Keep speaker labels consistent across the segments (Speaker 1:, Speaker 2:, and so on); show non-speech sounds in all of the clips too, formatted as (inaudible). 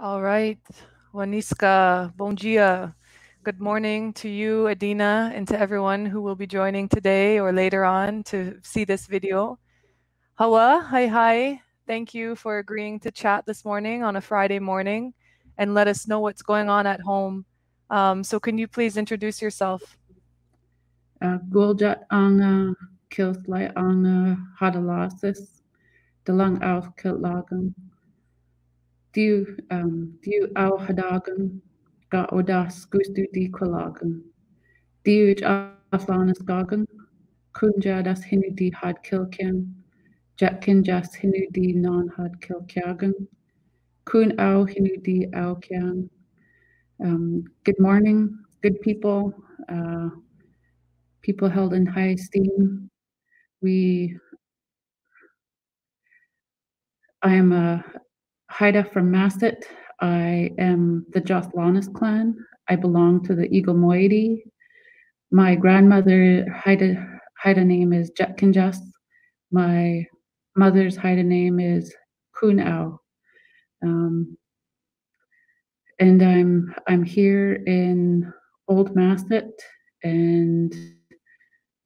Speaker 1: All right. Waniska, bom dia. Good morning to you, Adeana, and to everyone who will be joining today or later on to see this video. Hawa, hi, hi. Thank you for agreeing to chat this morning on a Friday morning and let us know what's going on at home. Um, so can you please introduce yourself?
Speaker 2: Uh, Guljat ang uh, kilslai ang uh, hadalasis, dalang au killagan. Um, ga aflanas gagan, kunjadas hinu di had jas hinu di non had au kian. Um, good morning, good people. Uh, people held in high esteem. We, I am a Haida from Masset. I am the Jothlanis clan. I belong to the Eagle Moiety. My grandmother Haida, Haida name is Jetkinjas. My mother's Haida name is Kunau. Um, and I'm I'm here in Old Masset and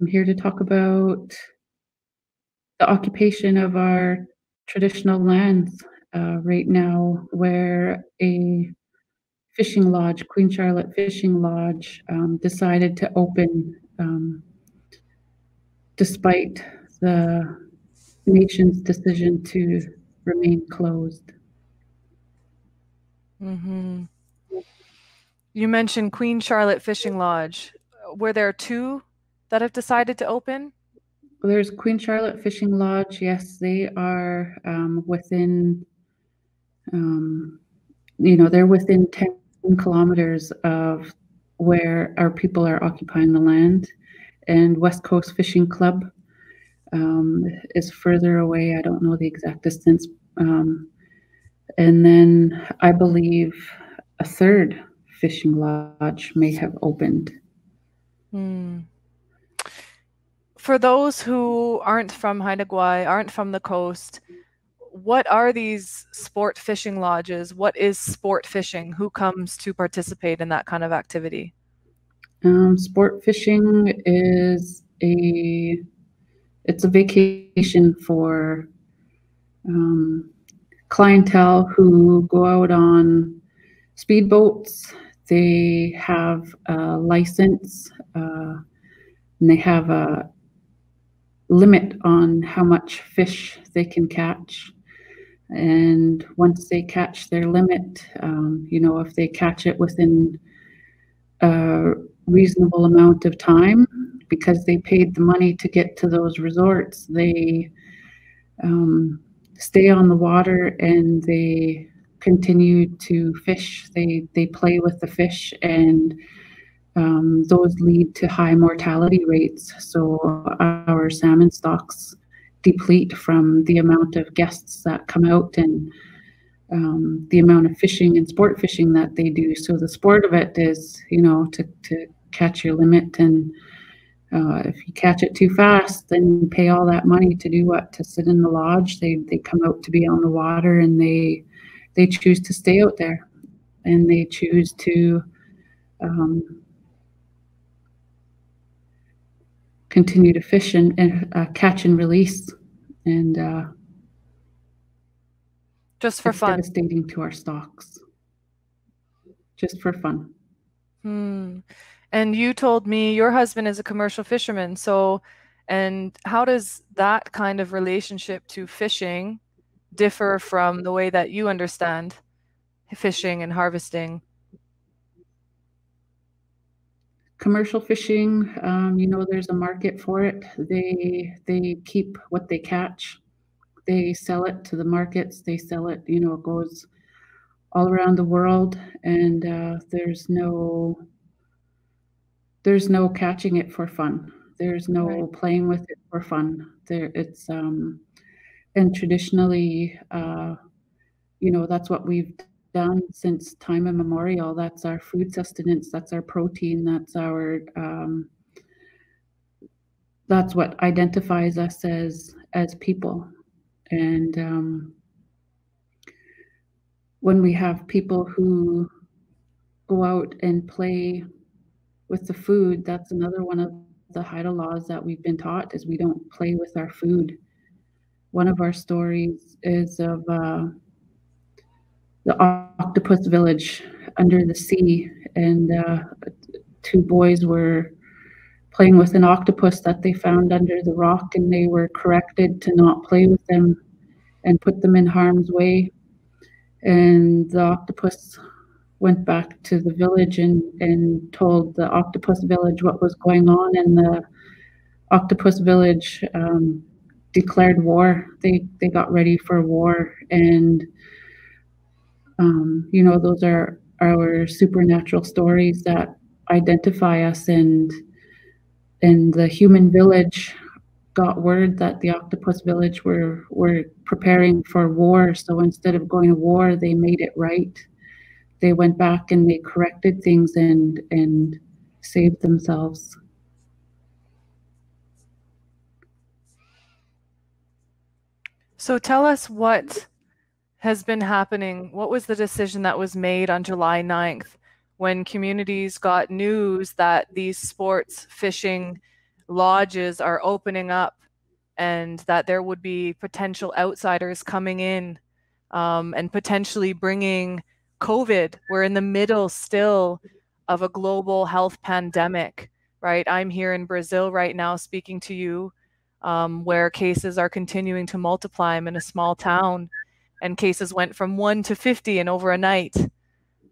Speaker 2: I'm here to talk about the occupation of our traditional lands uh, right now, where a fishing lodge, Queen Charlotte Fishing Lodge, um, decided to open um, despite the nation's decision to remain closed.
Speaker 1: Mm-hmm. You mentioned Queen Charlotte Fishing Lodge. Were there two that have decided to open?
Speaker 2: There's Queen Charlotte Fishing Lodge. Yes, they are um, within, um, you know, they're within 10 kilometers of where our people are occupying the land. And West Coast Fishing Club um, is further away. I don't know the exact distance. Um, and then I believe a third fishing lodge may have opened.
Speaker 1: Hmm. For those who aren't from Haida Gwaii, aren't from the coast, what are these sport fishing lodges? What is sport fishing? Who comes to participate in that kind of activity?
Speaker 2: Um, sport fishing is a it's a vacation for um, clientele who go out on speedboats. They have a license uh, and they have a limit on how much fish they can catch. And once they catch their limit, um, you know, if they catch it within a reasonable amount of time, because they paid the money to get to those resorts, they um, stay on the water and they continue to fish. They they play with the fish and um, those lead to high mortality rates. So our salmon stocks deplete from the amount of guests that come out and um, the amount of fishing and sport fishing that they do. So the sport of it is, you know, to, to catch your limit and uh, if you catch it too fast, then you pay all that money to do what? To sit in the lodge. They they come out to be on the water and they they choose to stay out there and they choose to um, continue to fish and, and uh, catch and release. And uh,
Speaker 1: just for fun.
Speaker 2: devastating to our stocks. Just for fun.
Speaker 1: Hmm. and you told me your husband is a commercial fisherman so and how does that kind of relationship to fishing differ from the way that you understand fishing and harvesting
Speaker 2: commercial fishing um, you know there's a market for it. They they keep what they catch. They sell it to the markets. They sell it you know it goes all around the world and uh, there's no there's no catching it for fun. There's no right. playing with it for fun. There it's um and traditionally uh you know that's what we've done since time immemorial. That's our food sustenance. That's our protein. That's our um, that's what identifies us as as people. And um, when we have people who go out and play with the food, that's another one of the Haida laws that we've been taught is we don't play with our food. One of our stories is of uh, the octopus village under the sea, and uh, two boys were playing with an octopus that they found under the rock, and they were corrected to not play with them and put them in harm's way. And the octopus went back to the village and, and told the octopus village what was going on, and the octopus village um, declared war. They they got ready for war, and um, you know those are our supernatural stories that identify us and and the human village got word that the octopus village were were preparing for war. So instead of going to war they made it right. They went back and they corrected things and and saved themselves.
Speaker 1: So tell us what has been happening what was the decision that was made on july 9th when communities got news that these sports fishing lodges are opening up and that there would be potential outsiders coming in um, and potentially bringing COVID. We're in the middle still of a global health pandemic, right? I'm here in Brazil right now speaking to you, um, where cases are continuing to multiply. I'm in a small town, and cases went from one to 50 in over a night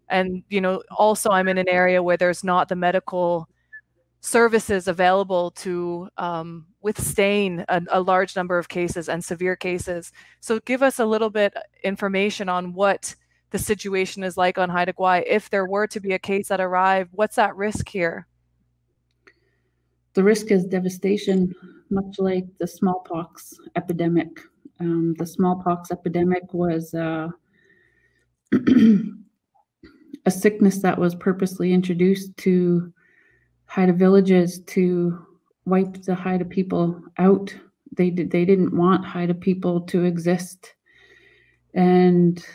Speaker 1: and you know also i'm in an area where there's not the medical services available to um, withstand a, a, large number of cases and severe cases so give us a little bit information on what the situation is like on Haida Gwaii. If there were to be a case that arrived, what's that risk here?
Speaker 2: The risk is devastation, much like the smallpox epidemic. Um, the smallpox epidemic was uh, (clears throat) a sickness that was purposely introduced to Haida villages to wipe the Haida people out. They did they didn't want Haida people to exist. And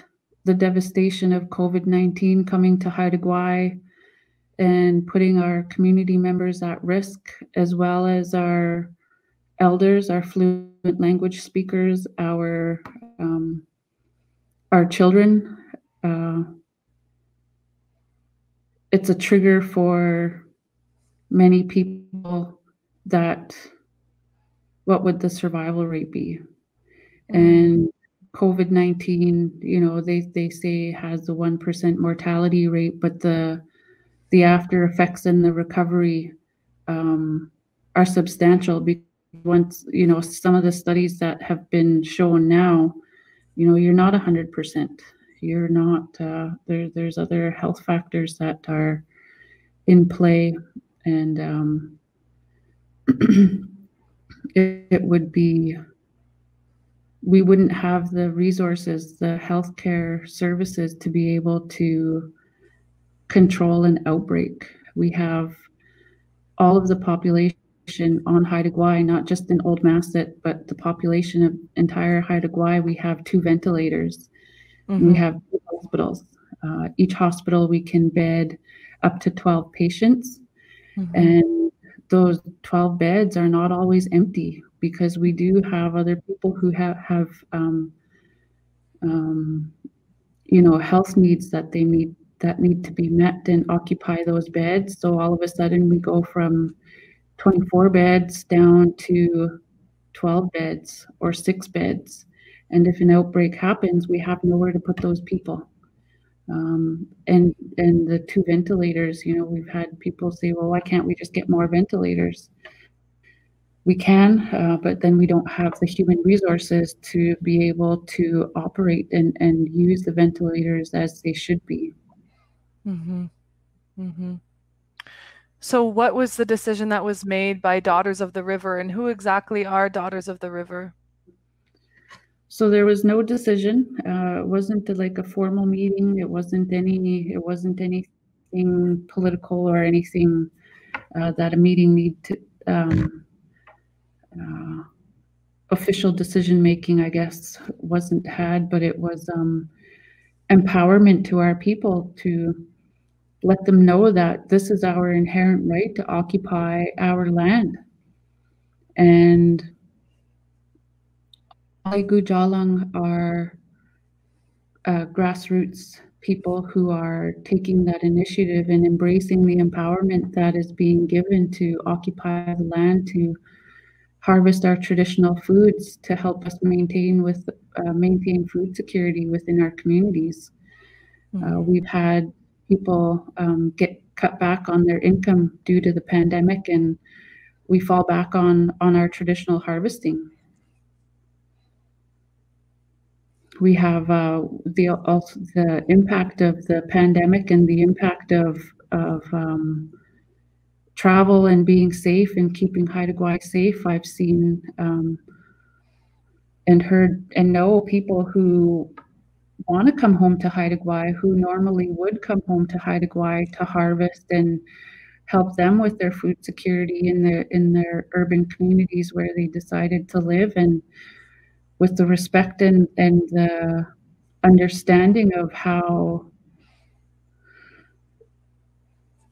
Speaker 2: the devastation of COVID-19 coming to Haida Gwaii and putting our community members at risk, as well as our elders, our fluent language speakers, our um, our children. Uh, it's a trigger for many people that what would the survival rate be and covid-19 you know they, they say has a 1% mortality rate but the the after effects and the recovery um, are substantial because once you know some of the studies that have been shown now you know you're not 100% you're not uh, there there's other health factors that are in play and um, (clears throat) it, it, would be we wouldn't have the resources the healthcare services to be able to control an outbreak. We have all of the population on Haida Gwaii, not just in Old Masset, but the population of entire Haida Gwaii, we have two ventilators Mm-hmm. We have hospitals. Uh, each hospital we can bed up to 12 patients. Mm-hmm. And those 12 beds are not always empty because we do have other people who have, have um, um, you know, health needs that they need that need to be met and occupy those beds. So all of a sudden we go from 24 beds down to 12 beds or six beds. And if an outbreak happens, we have nowhere to put those people. Um, and and the two ventilators, you know, we've had people say, well, why can't we just get more ventilators? We can, uh, but then we don't have the human resources to be able to operate and, and use the ventilators as they should be.
Speaker 1: Mm-hmm. Mm-hmm. So, what was the decision that was made by Daughters of the River, and who exactly are Daughters of the River?
Speaker 2: So there was no decision. Uh, it wasn't like a formal meeting. It wasn't any. It wasn't anything political or anything uh, that a meeting need to um, uh, official decision making. I guess wasn't had, but it was um, empowerment to our people to let them know that this is our inherent right to occupy our land. And Gujalang are uh, grassroots people who are taking that initiative and embracing the empowerment that is being given to occupy the land to harvest our traditional foods to help us maintain with uh, maintain food security within our communities. Mm-hmm. Uh, we've had people um, get cut back on their income due to the pandemic, and we fall back on on our traditional harvesting. We have uh, the also the impact of the pandemic and the impact of of um, travel and being safe and keeping Haida Gwaii safe. I've seen um, and heard and know people who want to come home to Haida Gwaii who normally would come home to Haida Gwaii to harvest and help them with their food security in their in their urban communities where they decided to live. And with the respect and, and the understanding of how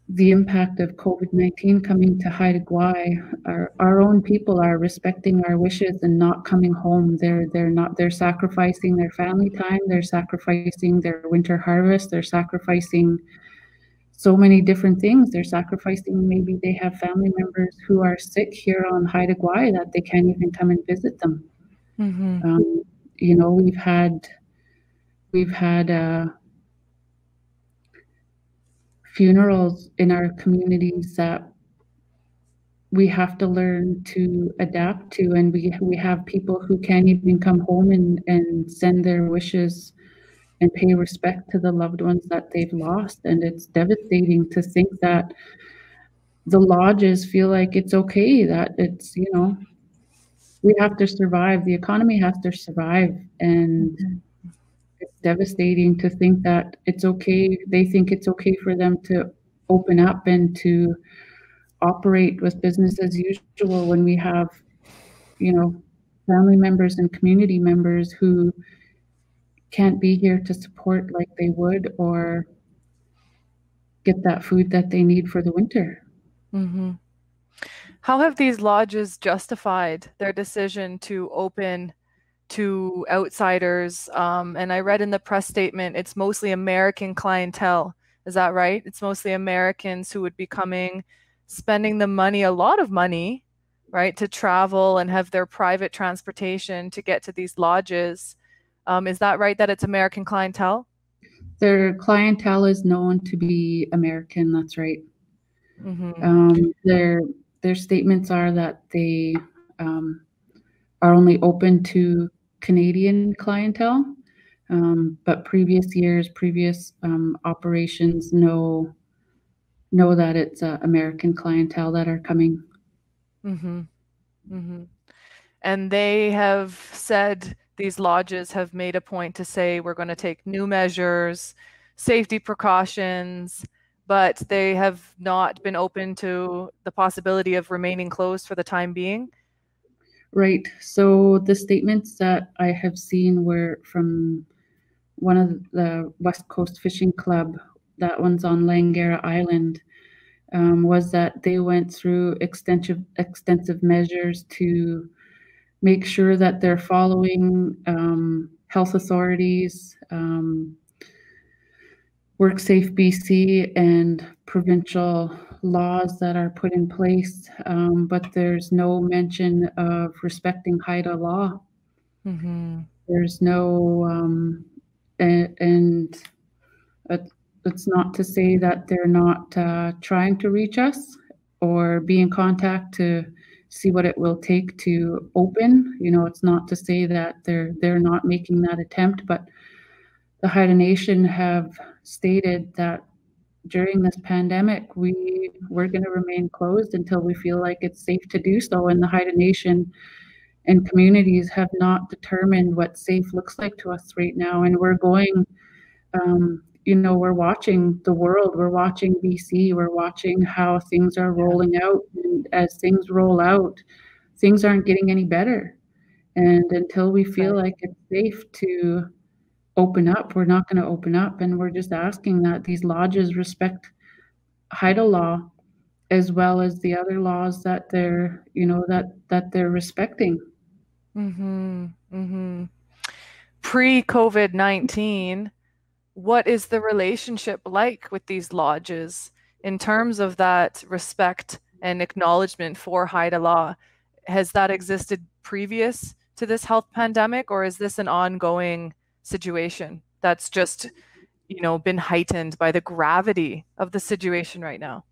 Speaker 2: the impact of COVID 19 coming to Haida Gwaii, our, our own people are respecting our wishes and not coming home. They're, they're not, they're sacrificing their family time, they're sacrificing their winter harvest, they're sacrificing so many different things. They're sacrificing, maybe they have family members who are sick here on Haida Gwaii that they can't even come and visit them. Mm-hmm. Um, you know, we've had, we've had, uh, funerals in our communities that we have to learn to adapt to and we we have people who can't even come home and and send their wishes and pay respect to the loved ones that they've lost. And it's devastating to think that the lodges feel like it's okay that it's you know we have to survive the economy has to survive. And mm-hmm devastating to think that it's okay. They think it's okay for them to open up and to operate with business as usual when we have, you know, family members and community members who can't be here to support like they would or get that food that they need for the winter.
Speaker 1: Mm-hmm. How have these lodges justified their decision to open to outsiders. Um, and I read in the press statement, it's mostly American clientele. Is that right? It's mostly Americans who would be coming, spending the money, a lot of money, right, to travel and have their private transportation to get to these lodges. Um, is that right that it's American clientele?
Speaker 2: Their clientele is known to be American. That's right. Mm-hmm. Um, their their statements are that they um, are only open to Canadian clientele. Um, but previous years, previous um, operations know know that it's uh, American clientele that are coming.
Speaker 1: Mm-hmm. Mm-hmm. And they have said these lodges have made a point to say we're going to take new measures, safety precautions, but they have not been open to the possibility of remaining closed for the time being.
Speaker 2: Right. So the statements that I have seen were from one of the West Coast Fishing Club, that one's on Langara Island, um, was that they went through extensive extensive measures to make sure that they're following um, health authorities, um, WorkSafe BC, and provincial laws that are put in place, um, but there's no mention of respecting Haida law. Mm-hmm. There's no, um, and, and it's not to say that they're not uh, trying to reach us or be in contact to see what it will take to open. You know, it's not to say that they're they're not making that attempt, but the Haida Nation have stated that during this pandemic, we we're going to remain closed until we feel like it's safe to do so. And the Haida Nation and communities have not determined what safe looks like to us right now. And we're going, um, you know, we're watching the world. We're watching BC. We're watching how things are rolling out. And as things roll out, things aren't getting any better. And until we feel like it's safe to open up, we're not going to open up. And we're just asking that these lodges respect Haida law as well as the other laws that they're, you know, that that they're respecting.
Speaker 1: Mm-hmm. Mm-hmm. Pre COVID 19, what is the relationship like with these lodges in terms of that respect and acknowledgement for Haida law? Has that existed previous to this health pandemic, or is this an ongoing situation that's just, you know, been heightened by the gravity of the situation right now?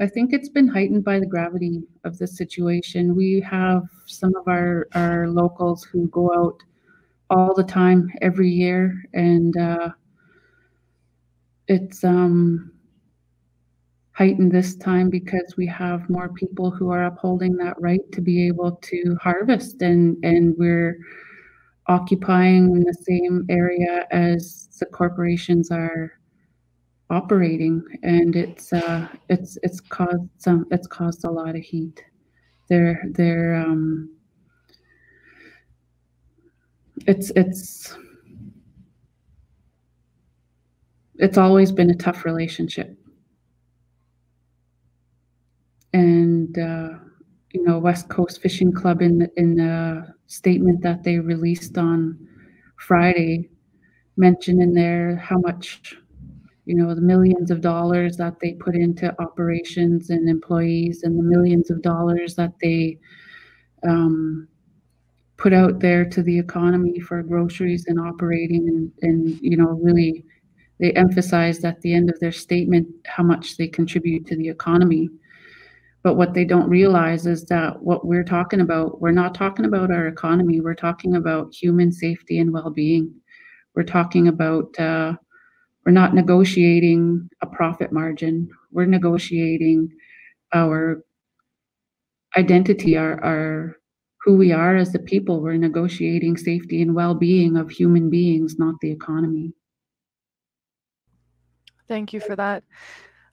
Speaker 2: I think it's been heightened by the gravity of the situation. We have some of our, our locals who go out all the time every year, and uh, it's um, heightened this time because we have more people who are upholding that right to be able to harvest, and and we're occupying the same area as the corporations are operating, and it's uh, it's it's caused some it's caused a lot of heat. They're they're um, it's it's it's always been a tough relationship, and uh, you know West Coast Fishing Club in in the statement that they released on Friday mentioned in there how much you know the millions of dollars that they put into operations and employees and the millions of dollars that they um, put out there to the economy for groceries and operating and, and you know really they emphasized at the end of their statement how much they contribute to the economy but what they don't realize is that what we're talking about we're not talking about our economy we're talking about human safety and well-being we're talking about uh, we're not negotiating a profit margin. We're negotiating our identity, our, our who we are as the people. We're negotiating safety and well-being of human beings, not the economy.
Speaker 1: Thank you for that.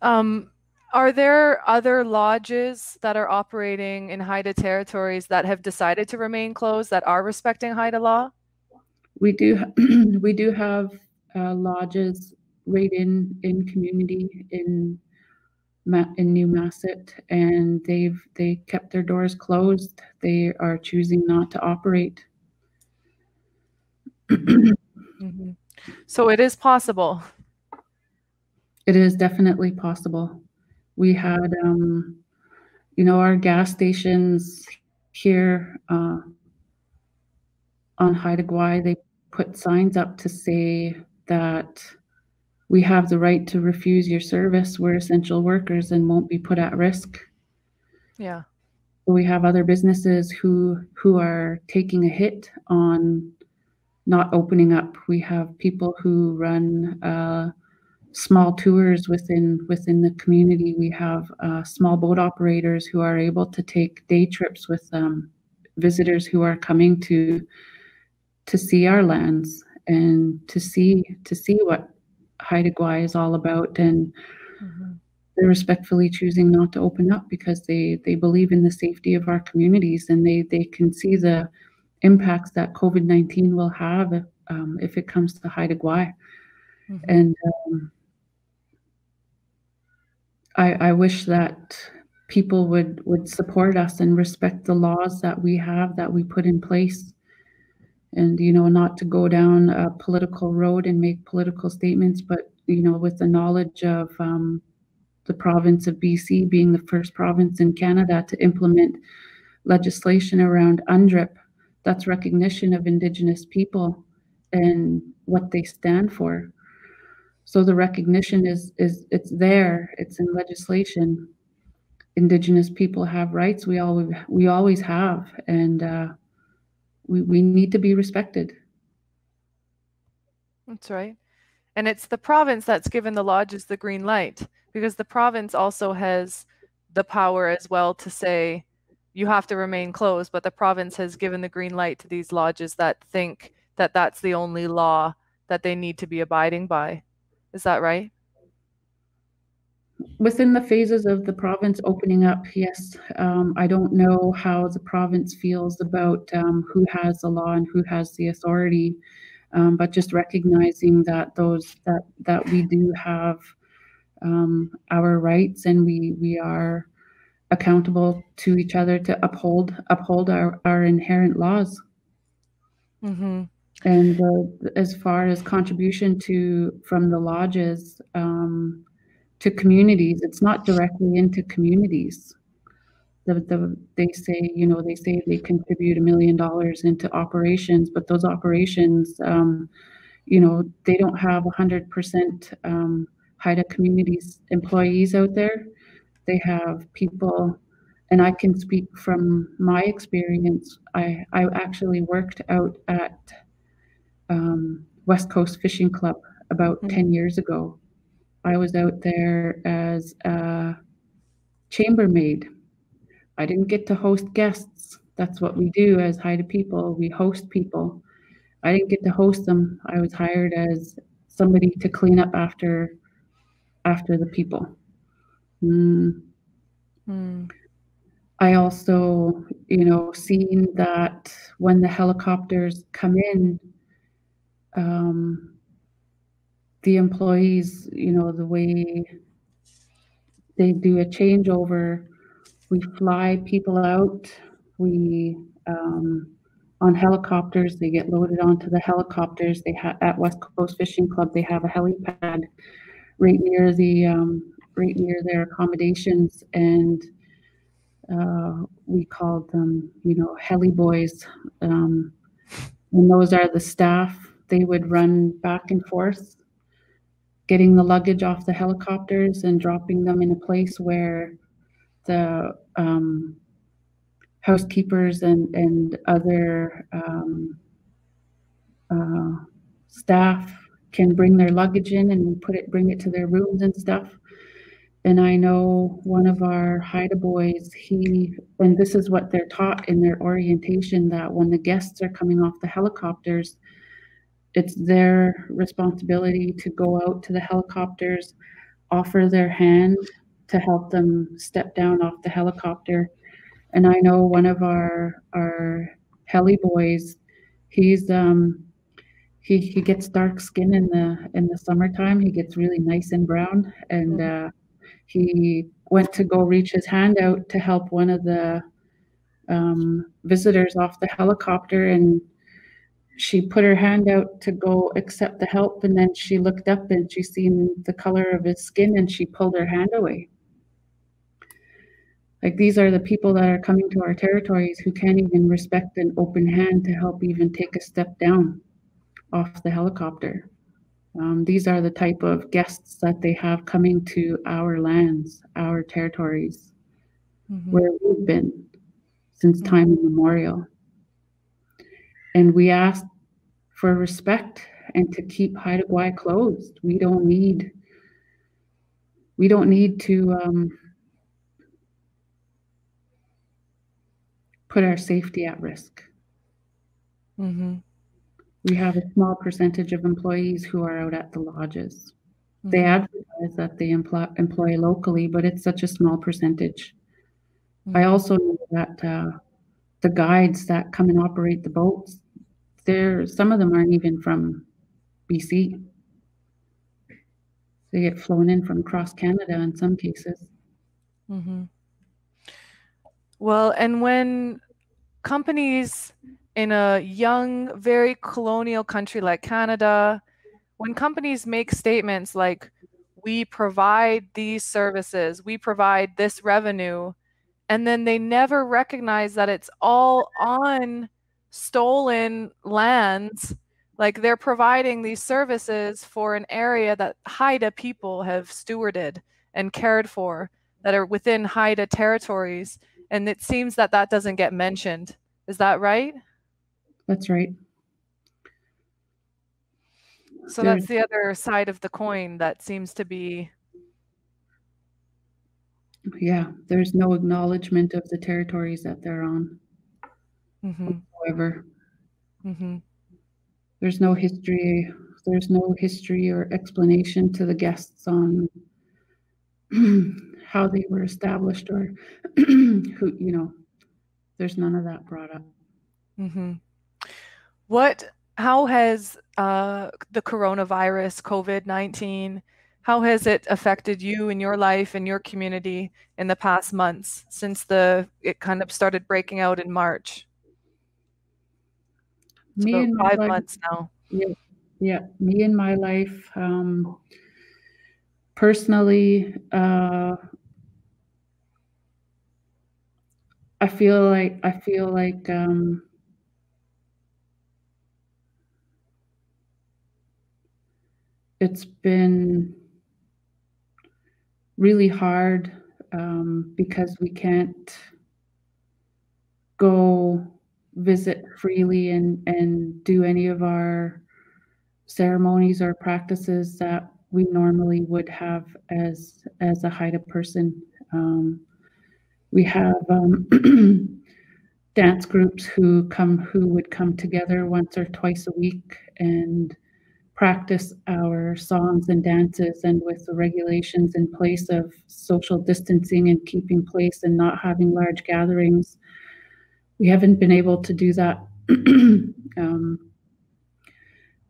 Speaker 1: Um, are there other lodges that are operating in Haida territories that have decided to remain closed that are respecting Haida law?
Speaker 2: We do. (clears throat) we do have uh, lodges right in in community in in New Masset, and they've they kept their doors closed. They are choosing not to operate.
Speaker 1: mm-hmm. So it is possible.
Speaker 2: It is definitely possible. We had, um, you know, our gas stations here uh, on Haida Gwaii, they put signs up to say that we have the right to refuse your service. We're essential workers and won't be put at risk.
Speaker 1: Yeah.
Speaker 2: We have other businesses who who are taking a hit on not opening up. We have people who run uh, small tours within within the community. We have uh, small boat operators who are able to take day trips with um, visitors who are coming to to see our lands and to see to see what Haida Gwaii is all about, and mm-hmm. they're respectfully choosing not to open up because they they believe in the safety of our communities and they they can see the impacts that COVID nineteen will have um, if it comes to Haida Gwaii, mm-hmm. and um, I I wish that people would would support us and respect the laws that we have that we put in place. And you know not to go down a political road and make political statements but you know with the knowledge of um, the province of bc being the first province in canada to implement legislation around UNDRIP that's recognition of indigenous people and what they stand for so the recognition is is it's there it's in legislation indigenous people have rights we always we always have and uh, we, we need to be respected.
Speaker 1: That's right. And it's the province that's given the lodges the green light because the province also has the power as well to say you have to remain closed, but the province has given the green light to these lodges that think that that's the only law that they need to be abiding by. Is that right?
Speaker 2: within the phases of the province opening up, yes, um, I don't know how the province feels about um, who has the law and who has the authority. um, but just recognizing that those that that we do have um, our rights and we we are accountable to each other to uphold uphold our, our inherent laws.
Speaker 1: Mm-hmm.
Speaker 2: And uh, as far as contribution to from the lodges um, to communities, it's not directly into communities. The, the, they say, you know, they say they contribute a million dollars into operations, but those operations, um, you know, they don't have 100% um, Haida communities employees out there. They have people, and I can speak from my experience. I, I actually worked out at um, West Coast Fishing Club about mm-hmm. 10 years ago. I was out there as a chambermaid. I didn't get to host guests. That's what we do as Haida people. We host people. I didn't get to host them. I was hired as somebody to clean up after after the people. Mm. Mm. I also, you know, seen that when the helicopters come in, um, the employees, you know, the way they do a changeover, we fly people out. We um, on helicopters. They get loaded onto the helicopters. They at West Coast Fishing Club. They have a helipad right near the um, right near their accommodations, and uh, we called them, you know, heli boys. Um, and those are the staff. They would run back and forth, getting the luggage off the helicopters and dropping them in a place where the um, housekeepers and and other um, uh, staff can bring their luggage in and put it, bring it to their rooms and stuff. And I know one of our Haida boys, he, and this is what they're taught in their orientation that when the guests are coming off the helicopters, it's their responsibility to go out to the helicopters, offer their hand to help them step down off the helicopter. And I know one of our our heli boys, he's um he he gets dark skin in the in the summertime. He gets really nice and brown, and mm-hmm. uh, he went to go reach his hand out to help one of the um, visitors off the helicopter, and she put her hand out to go accept the help, and then she looked up and she seen the color of his skin, and she pulled her hand away. Like these are the people that are coming to our territories who can't even respect an open hand to help even take a step down off the helicopter. Um, these are the type of guests that they have coming to our lands, our territories, mm-hmm. where we've been since time immemorial. And we ask for respect and to keep Haida Gwaii closed. We don't need we don't need to um, put our safety at risk. Mm-hmm we have a small percentage of employees who are out at the lodges. Mm-hmm. They advertise that they employ, employ locally, but it's such a small percentage. Mm-hmm. I also know that uh, the guides that come and operate the boats, there some of them aren't even from BC. They get flown in from across Canada in some cases.
Speaker 1: Mm-hmm. Well, and when companies in a young, very colonial country like Canada, when companies make statements like, we provide these services, we provide this revenue, and then they never recognize that it's all on stolen lands. Like they're providing these services for an area that Haida people have stewarded and cared for that are within Haida territories. And it seems that that doesn't get mentioned. Is that right?
Speaker 2: That's right.
Speaker 1: So There's, that's the other side of the coin that seems to be.
Speaker 2: Yeah, there's no acknowledgement of the territories that they're on. Mm-hmm. However, mm-hmm. there's no history. There's no history or explanation to the guests on (clears throat) how they were established or (clears throat) who you know. There's none of that brought up.
Speaker 1: Mm-hmm. What how has uh, the coronavirus, COVID 19, how has it affected you in your life and your community in the past months since the it kind of started breaking out in March? It's
Speaker 2: Me
Speaker 1: about
Speaker 2: and
Speaker 1: five
Speaker 2: life,
Speaker 1: months now.
Speaker 2: yeah, yeah, me and my life, um, personally, uh, I feel like I feel like um, it's been really hard um, because we can't go visit freely and and do any of our ceremonies or practices that we normally would have as as a Haida person. Um, we have um, (clears throat) dance groups who come who would come together once or twice a week and practice our songs and dances and with the regulations in place of social distancing and keeping place and not having large gatherings we haven't been able to do that (clears throat) um,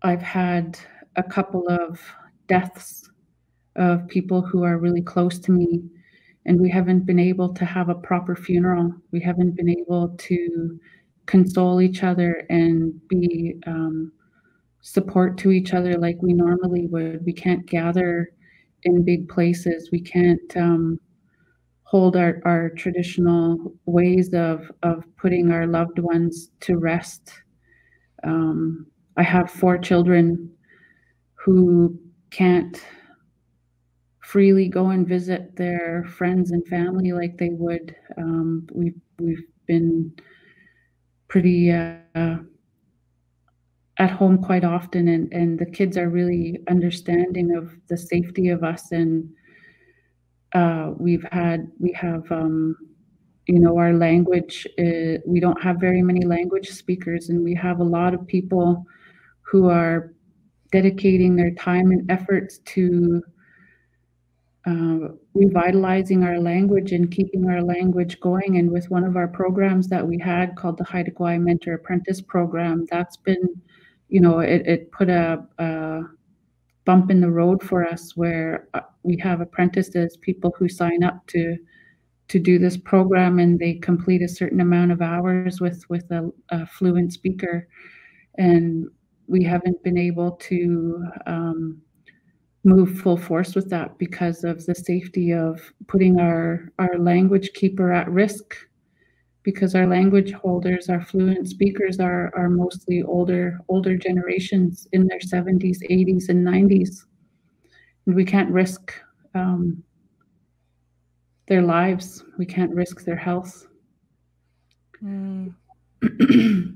Speaker 2: i've had a couple of deaths of people who are really close to me and we haven't been able to have a proper funeral we haven't been able to console each other and be um, support to each other like we normally would. We can't gather in big places. We can't um, hold our, our traditional ways of, of putting our loved ones to rest. Um, I have four children who can't freely go and visit their friends and family like they would. Um, we've we've been pretty uh, at home quite often and and the kids are really understanding of the safety of us and uh, we've had we have um, you know our language uh, we don't have very many language speakers and we have a lot of people who are dedicating their time and efforts to uh, revitalizing our language and keeping our language going. And with one of our programs that we had called the Haida Gwaii Mentor Apprentice Program, that's been you know, it, it put a, a bump in the road for us where uh, we have apprentices, people who sign up to to do this program and they complete a certain amount of hours with with a, a fluent speaker. And we haven't been able to um, move full force with that because of the safety of putting our our language keeper at risk because our language holders, our fluent speakers are, are mostly older, older generations in their 70s, 80s, and 90s. And we can't risk um, their lives. We can't risk their health.
Speaker 1: Mm. (clears throat)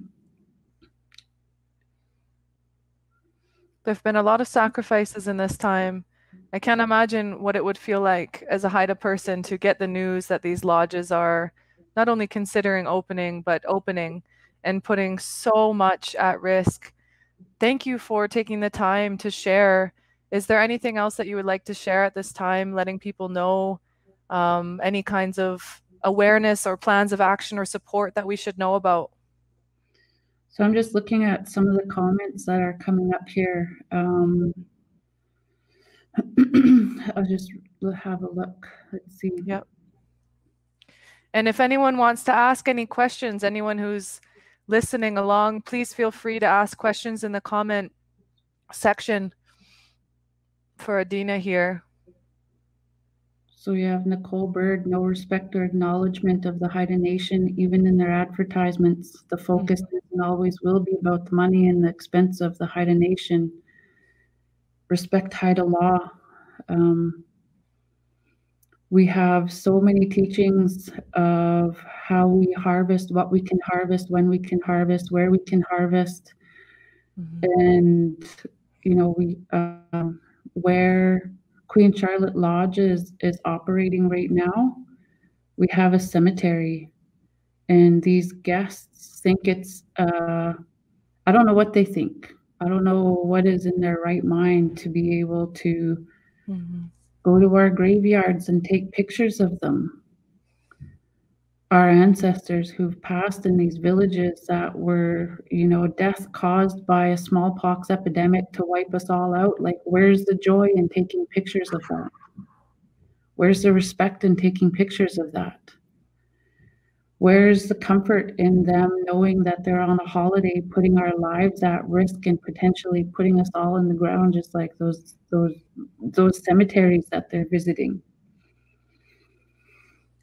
Speaker 1: There've been a lot of sacrifices in this time. I can't imagine what it would feel like as a Haida person to get the news that these lodges are not only considering opening, but opening and putting so much at risk. Thank you for taking the time to share. Is there anything else that you would like to share at this time, letting people know um, any kinds of awareness or plans of action or support that we should know about?
Speaker 2: So I'm just looking at some of the comments that are coming up here. Um, (clears throat) I'll just have a look. Let's see.
Speaker 1: Yep. And if anyone wants to ask any questions, anyone who's listening along, please feel free to ask questions in the comment section for Adeana here.
Speaker 2: So you have Nicole Bird, no respect or acknowledgement of the Haida Nation, even in their advertisements. The focus mm-hmm. is and always will be about the money and the expense of the Haida Nation. Respect Haida law. Um, we have so many teachings of how we harvest, what we can harvest, when we can harvest, where we can harvest, mm-hmm. and you know we um, where Queen Charlotte Lodge is is operating right now. We have a cemetery, and these guests think it's. Uh, I don't know what they think. I don't know what is in their right mind to be able to. Mm-hmm go to our graveyards and take pictures of them. our ancestors who've passed in these villages that were, you know, death caused by a smallpox epidemic to wipe us all out. Like, where's the joy in taking pictures of that? Where's the respect in taking pictures of that? Where's the comfort in them knowing that they're on a holiday, putting our lives at risk and potentially putting us all in the ground, just like those those those cemeteries that they're visiting?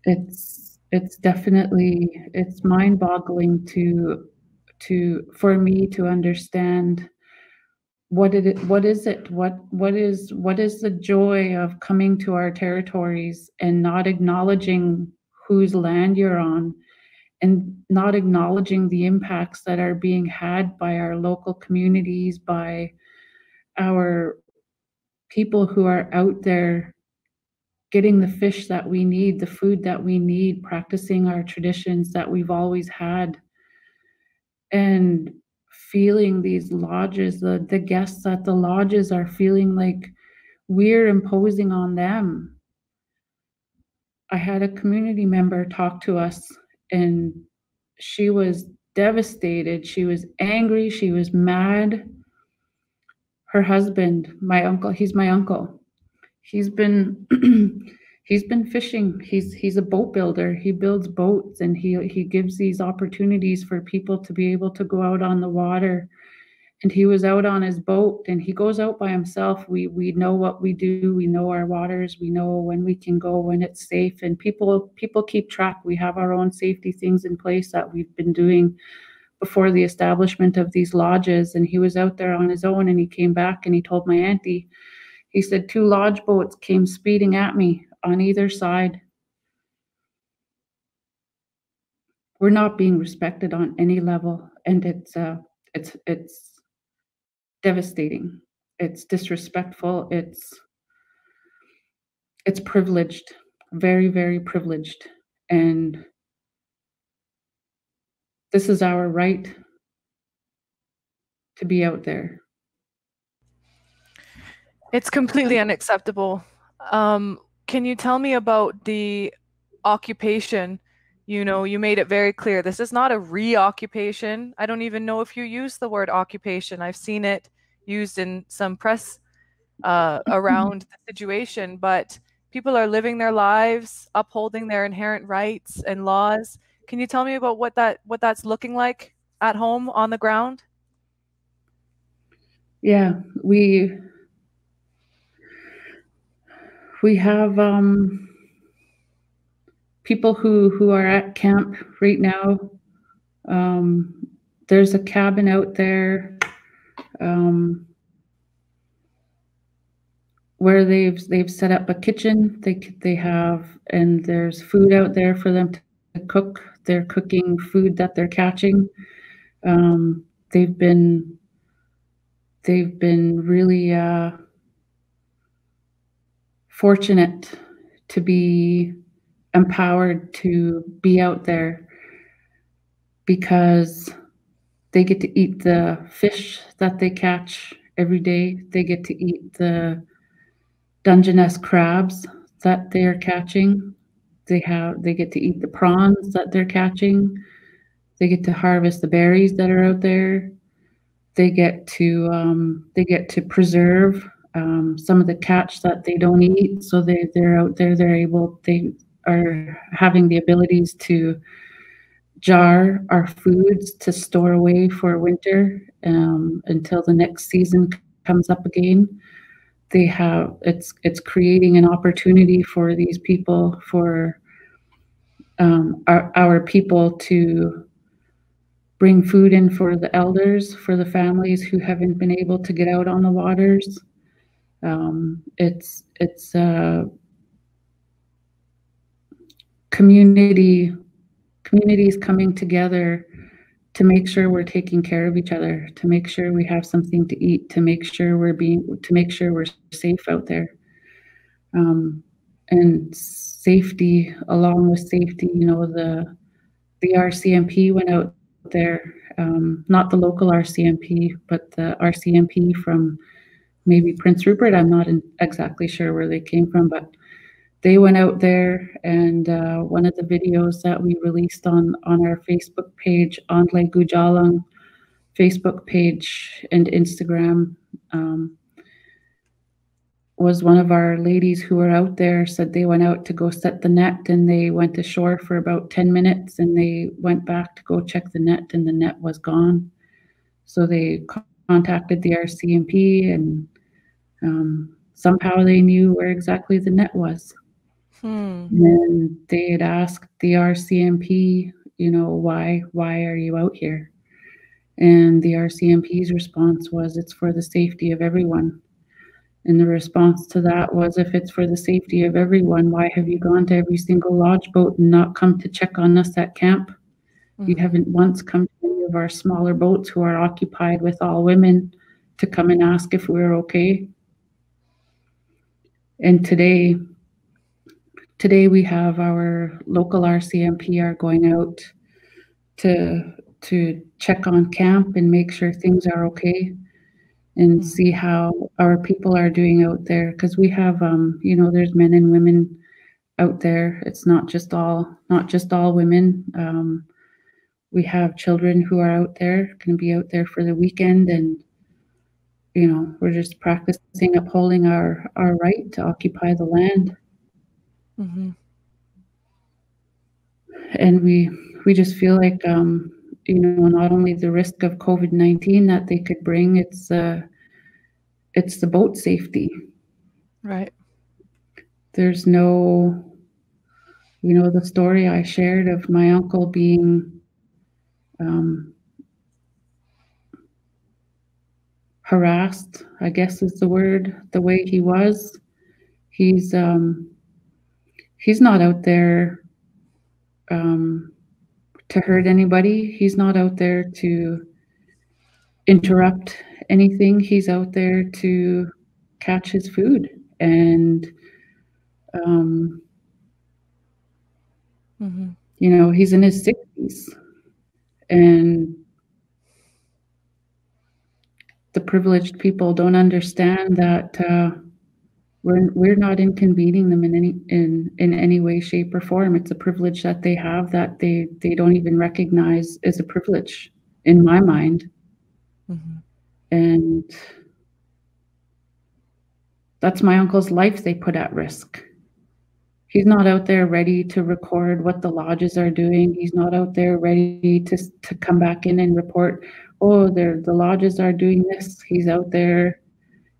Speaker 2: It's it's definitely it's mind-boggling to to for me to understand what it what is it what what is what is the joy of coming to our territories and not acknowledging whose land you're on and not acknowledging the impacts that are being had by our local communities by our people who are out there getting the fish that we need, the food that we need, practicing our traditions that we've always had, and feeling these lodges, the, the guests at the lodges are feeling like we're imposing on them. I had a community member talk to us, and she was devastated. She was angry. She was mad. Her husband, my uncle, he's my uncle he's been (clears throat) he's been fishing he's he's a boat builder he builds boats and he he gives these opportunities for people to be able to go out on the water and he was out on his boat and he goes out by himself. We we know what we do. We know our waters. We know when we can go when it's safe. And people people keep track. We have our own safety things in place that we've been doing before the establishment of these lodges. And he was out there on his own and he came back and he told my auntie he said two lodge boats came speeding at me on either side. We're not being respected on any level, and it's uh, it's it's devastating. It's disrespectful. It's it's privileged, very very privileged, and this is our right to be out there.
Speaker 1: It's completely unacceptable. Um, can you tell me about the occupation? You know, you made it very clear this is not a reoccupation. I don't even know if you use the word occupation. I've seen it used in some press uh, around the situation, but people are living their lives, upholding their inherent rights and laws. Can you tell me about what that what that's looking like at home on the ground?
Speaker 2: Yeah, we we have um, people who who are at camp right now. Um, there's a cabin out there um, where they've they've set up a kitchen. They they have and there's food out there for them to cook. They're cooking food that they're catching. Um, they've been they've been really uh, fortunate to be empowered to be out there because they get to eat the fish that they catch every day. They get to eat the Dungeness crabs that they're catching. They have they get to eat the prawns that they're catching. They get to harvest the berries that are out there. They get to um, they get to preserve um, some of the catch that they don't eat. So they, they're out there, they're able, they are having the abilities to jar our foods to store away for winter um, until the next season comes up again. They have it's it's creating an opportunity for these people for um, our our people to bring food in for the elders for the families who haven't been able to get out on the waters um, it's it's a community communities coming together to make sure we're taking care of each other, to make sure we have something to eat, to make sure we're being to make sure we're safe out there. Um, and safety, along with safety, you know, the the RCMP went out there, um, not the local RCMP, but the RCMP from maybe Prince Rupert. I'm not exactly sure where they came from, but they went out there and uh, one of the videos that we released on on our Facebook page, Andle Gujalang Facebook page and Instagram, um, was one of our ladies who were out there said they went out to go set the net and they went ashore for about 10 minutes and they went back to go check the net and the net was gone. So they contacted the RCMP and um, somehow they knew where exactly the net was. Hmm. And they had asked the RCMP, you know, why why are you out here? And the RCMP's response was, it's for the safety of everyone. And the response to that was, if it's for the safety of everyone, why have you gone to every single lodge boat and not come to check on us at camp? Mm-hmm. You haven't once come to any of our smaller boats who are occupied with all women to come and ask if we're okay. And today, today we have our local RCMP are going out to to check on camp and make sure things are okay and mm-hmm. see how our people are doing out there. Because we have um you know there's men and women out there. It's not just all not just all women. Um we have children who are out there going to be out there for the weekend and you know we're just practicing upholding our our right to occupy the land mm-hmm. and we we just feel like um you know not only the risk of covid-19 that they could bring it's uh it's the boat safety.
Speaker 1: Right.
Speaker 2: There's no you know the story i shared of my uncle being um, harassed i guess is the word the way he was. He's um he's not out there um to hurt anybody. He's not out there to interrupt anything. He's out there to catch his food and um, mm-hmm. you know he's in his 60s and the privileged people don't understand that uh, we're we're not inconvening them in any in in any way shape or form. It's a privilege that they have that they they don't even recognize as a privilege in my mind. Mm-hmm. and that's my uncle's life they put at risk. He's not out there ready to record what the lodges are doing. He's not out there ready to to come back in and report oh the the lodges are doing this. He's out there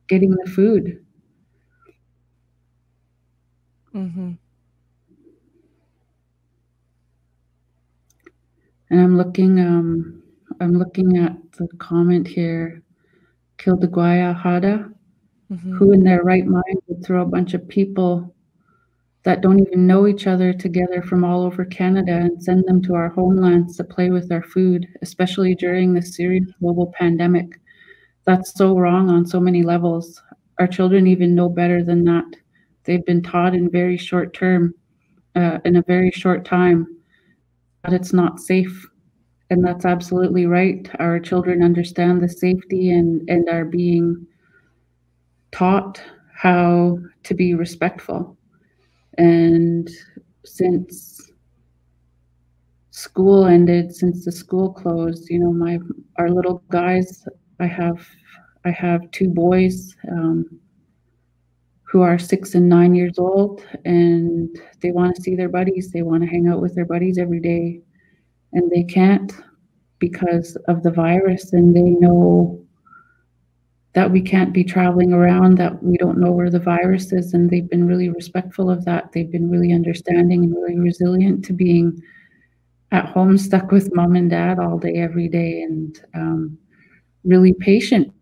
Speaker 2: getting the food Mm-hmm. And I'm looking, um, I'm looking at the comment here, Kildaguaya Hada, mm-hmm. who in their right mind would throw a bunch of people that don't even know each other together from all over Canada and send them to our homelands to play with our food, especially during this serious global pandemic. That's so wrong on so many levels. Our children even know better than that. They've been taught in very short term, uh, in a very short time, that it's not safe. And that's absolutely right. Our children understand the safety and, and are being taught how to be respectful. And since school ended, since the school closed, you know, my our little guys, I have I have two boys. Um, who are six and nine years old and they want to see their buddies. They want to hang out with their buddies every day and they can't because of the virus and they know that we can't be traveling around, that we don't know where the virus is. And they've been really respectful of that. They've been really understanding and really resilient to being at home, stuck with mom and dad all day, every day, and um, really patient.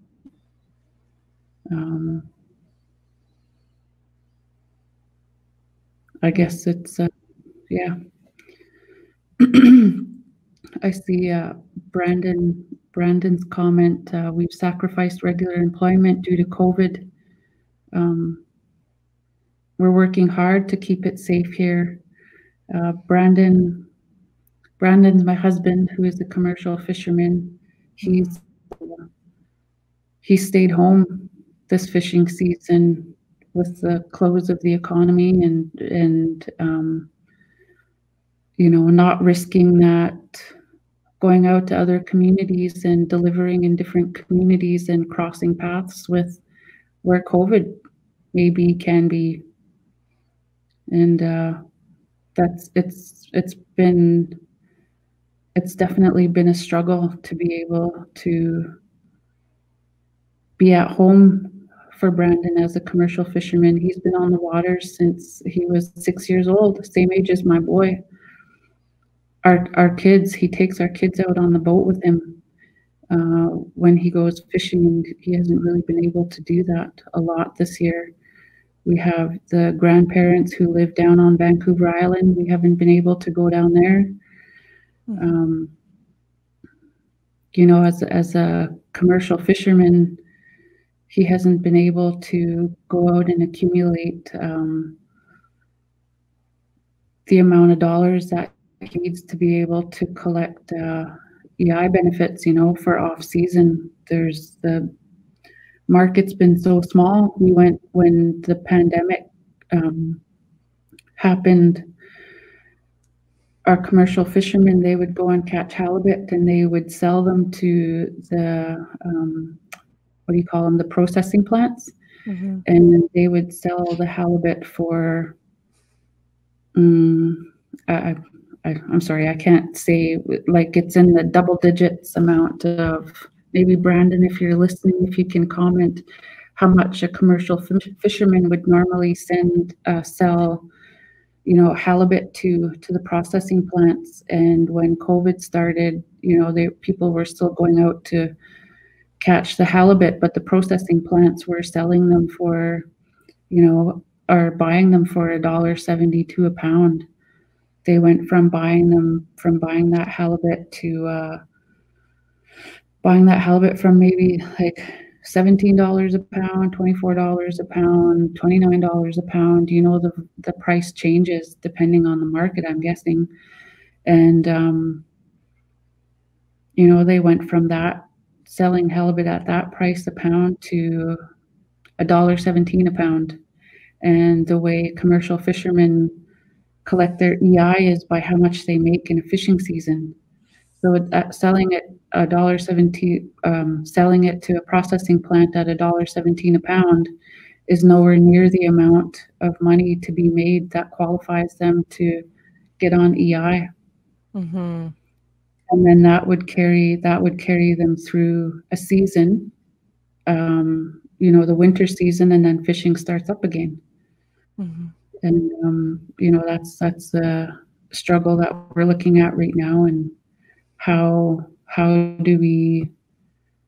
Speaker 2: Um, I guess it's, uh, yeah. (clears throat) I see uh, Brandon Brandon's comment. Uh, we've sacrificed regular employment due to COVID. Um, we're working hard to keep it safe here. Uh, Brandon, Brandon's my husband, who is a commercial fisherman. He's he stayed home this fishing season with the close of the economy and and um, you know not risking that going out to other communities and delivering in different communities and crossing paths with where COVID maybe can be. And uh, that's it's it's been it's definitely been a struggle to be able to be at home for Brandon as a commercial fisherman. He's been on the water since he was six years old, same age as my boy our our kids. He takes our kids out on the boat with him uh, when he goes fishing. and He hasn't really been able to do that a lot this year. We have the grandparents who live down on Vancouver Island. We haven't been able to go down there. Hmm. Um, you know, as as a commercial fisherman, he hasn't been able to go out and accumulate um, the amount of dollars that he needs to be able to collect uh, EI benefits, you know, for off season. There's the market's been so small. We went when the pandemic um, happened. Our commercial fishermen, they would go and catch halibut and they would sell them to the, um, what do you call them, the processing plants. Mm-hmm. And they would sell the halibut for, um, I, I, am sorry, I can't say like it's in the double digits amount of maybe Brandon, if you're listening, if you can comment how much a commercial fisherman would normally send uh, sell, you know, halibut to to the processing plants. And when COVID started, you know, they people were still going out to catch the halibut, but the processing plants were selling them for, you know, or buying them for a dollar seventy to a pound they went from buying them from buying that halibut to uh, buying that halibut from maybe like $17 a pound, $24 a pound, $29 a pound. You know, the, the price changes depending on the market, I'm guessing. And, um, you know, they went from that selling halibut at that price a pound to a dollar 17 a pound. And the way commercial fishermen collect their EI is by how much they make in a fishing season. So uh, selling it a dollar seventeen, um, selling it to a processing plant at a dollar seventeen a pound is nowhere near the amount of money to be made that qualifies them to get on EI. Mm-hmm. And then that would carry that would carry them through a season, um, you know, the winter season, and then fishing starts up again. Mm-hmm and um, you know that's that's the struggle that we're looking at right now and how how do we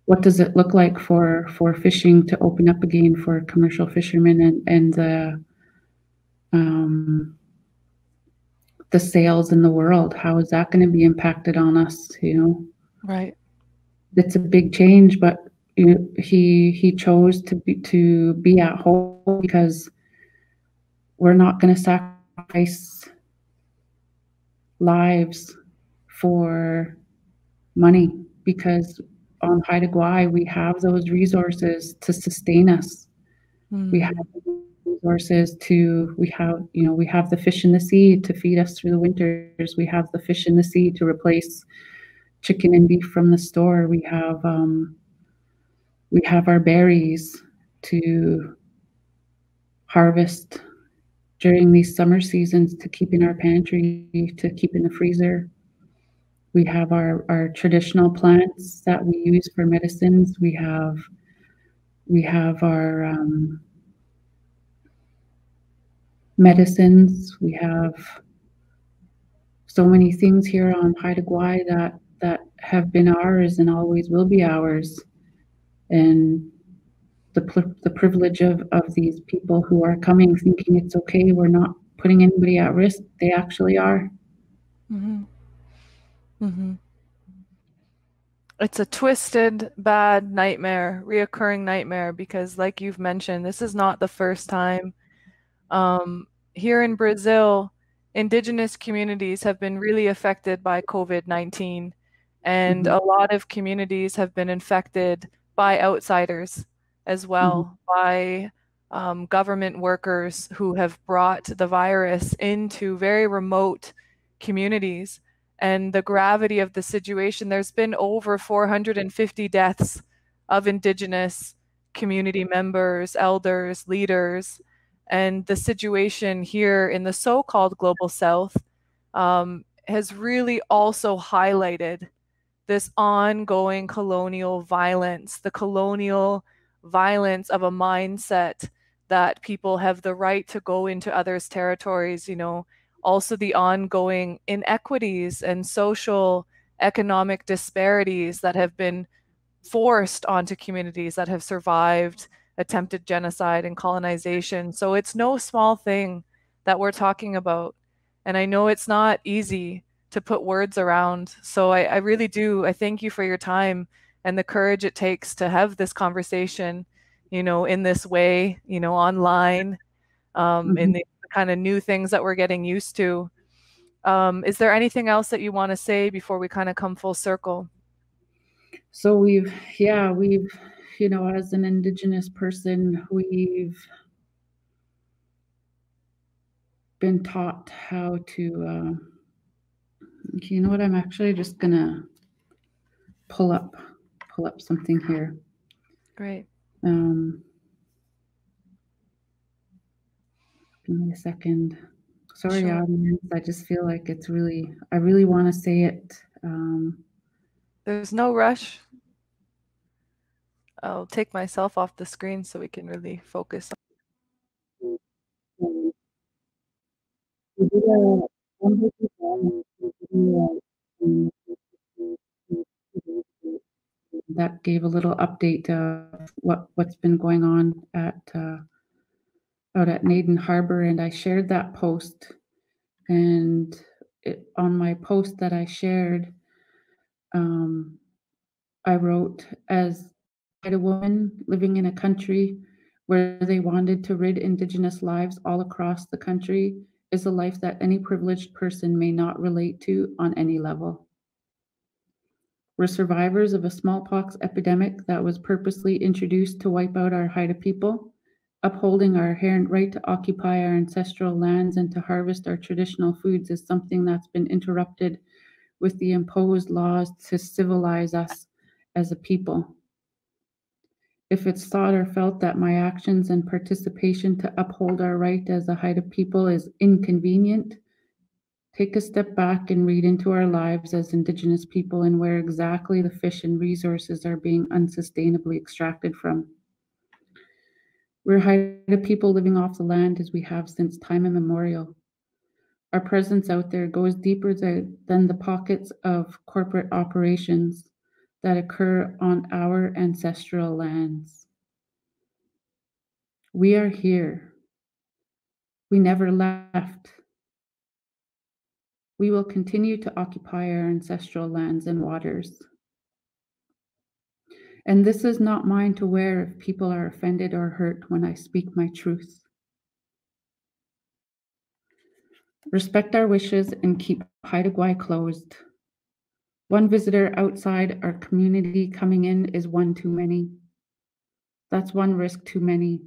Speaker 2: what does it look like for for fishing to open up again for commercial fishermen and and the um, the sales in the world how is that going to be impacted on us you know
Speaker 1: right
Speaker 2: it's a big change but you know, he he chose to be to be at home because we're not going to sacrifice lives for money because on Haida Gwaii we have those resources to sustain us. Mm. We have resources to we have you know we have the fish in the sea to feed us through the winters. We have the fish in the sea to replace chicken and beef from the store. We have um, we have our berries to harvest during these summer seasons to keep in our pantry, to keep in the freezer. We have our, our traditional plants that we use for medicines. We have we have our um, medicines. We have so many things here on Haida Gwaii that that have been ours and always will be ours. And the, the privilege of, of these people who are coming thinking it's okay, we're not putting anybody at risk. They actually are. Mm-hmm.
Speaker 1: Mm-hmm. It's a twisted, bad nightmare, reoccurring nightmare, because, like you've mentioned, this is not the first time. Um, here in Brazil, indigenous communities have been really affected by COVID 19, and mm-hmm. a lot of communities have been infected by outsiders as well mm-hmm. by um, government workers who have brought the virus into very remote communities and the gravity of the situation. There's been over 450 deaths of Indigenous community members, elders, leaders, and the situation here in the so called global south um, has really also highlighted this ongoing colonial violence, the colonial violence of a mindset that people have the right to go into others' territories, you know, also the ongoing inequities and social economic disparities that have been forced onto communities that have survived attempted genocide and colonization. So it's no small thing that we're talking about. And I know it's not easy to put words around. So I, I really do. I thank you for your time and the courage it takes to have this conversation, you know, in this way, you know, online, um, mm-hmm. in the kind of new things that we're getting used to. Um, is there anything else that you want to say before we kind of come full circle?
Speaker 2: So we've, yeah, we've, you know, as an Indigenous person, we've been taught how to, uh, you know what, I'm actually just going to pull up, pull up something here.
Speaker 1: Great.
Speaker 2: Um, give me a second. Sorry, sure. audience. I just feel like it's really, I really want to say it. Um,
Speaker 1: There's no rush. I'll take myself off the screen so we can really focus.
Speaker 2: On that gave a little update of what what's been going on at uh, out at Naden Harbor, and I shared that post. And it, on my post that I shared, um, I wrote as a woman living in a country where they wanted to rid Indigenous lives all across the country is a life that any privileged person may not relate to on any level. We're survivors of a smallpox epidemic that was purposely introduced to wipe out our Haida people, upholding our inherent right to occupy our ancestral lands and to harvest our traditional foods is something that's been interrupted with the imposed laws to civilize us as a people. If it's thought or felt that my actions and participation to uphold our right as a Haida people is inconvenient, take a step back and read into our lives as Indigenous people and where exactly the fish and resources are being unsustainably extracted from. We're Haida people living off the land as we have since time immemorial. Our presence out there goes deeper than the pockets of corporate operations that occur on our ancestral lands. We are here. We never left. We will continue to occupy our ancestral lands and waters. And this is not mine to wear if people are offended or hurt when I speak my truth. Respect our wishes and keep Haida Gwaii closed. One visitor outside our community coming in is one too many. That's one risk too many.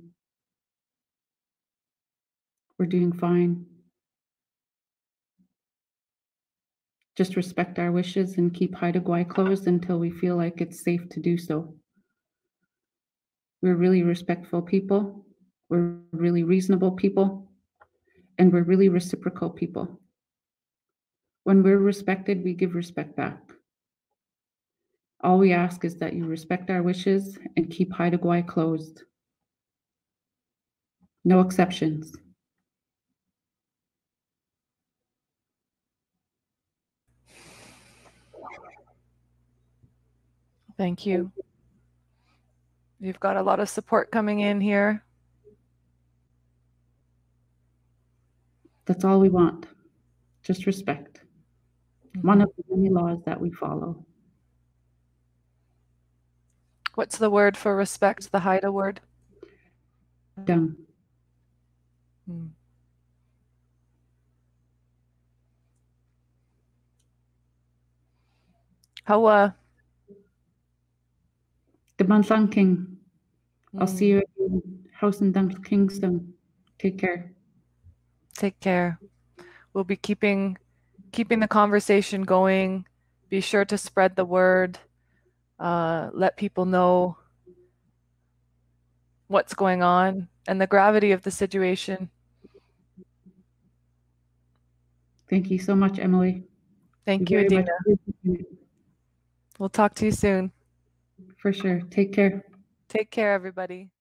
Speaker 2: We're doing fine. Just respect our wishes and keep Haida Gwaii closed until we feel like it's safe to do so. We're really respectful people. We're really reasonable people. And we're really reciprocal people. When we're respected, we give respect back. All we ask is that you respect our wishes and keep Haida Gwaii closed. No exceptions.
Speaker 1: Thank you. You've got a lot of support coming in here.
Speaker 2: That's all we want. Just respect. Mm-hmm. One of the many laws that we follow.
Speaker 1: What's the word for respect? The Haida word?
Speaker 2: Dung.
Speaker 1: Hmm. Hawa.
Speaker 2: The King. I'll see you in house in Dunks Kingston. Take care.
Speaker 1: Take care. We'll be keeping keeping the conversation going. Be sure to spread the word. Uh, let people know what's going on and the gravity of the situation.
Speaker 2: Thank you so much, Emily.
Speaker 1: Thank you, Adeana.
Speaker 2: much.
Speaker 1: We'll talk to you soon.
Speaker 2: For sure. Take care.
Speaker 1: Take care, everybody.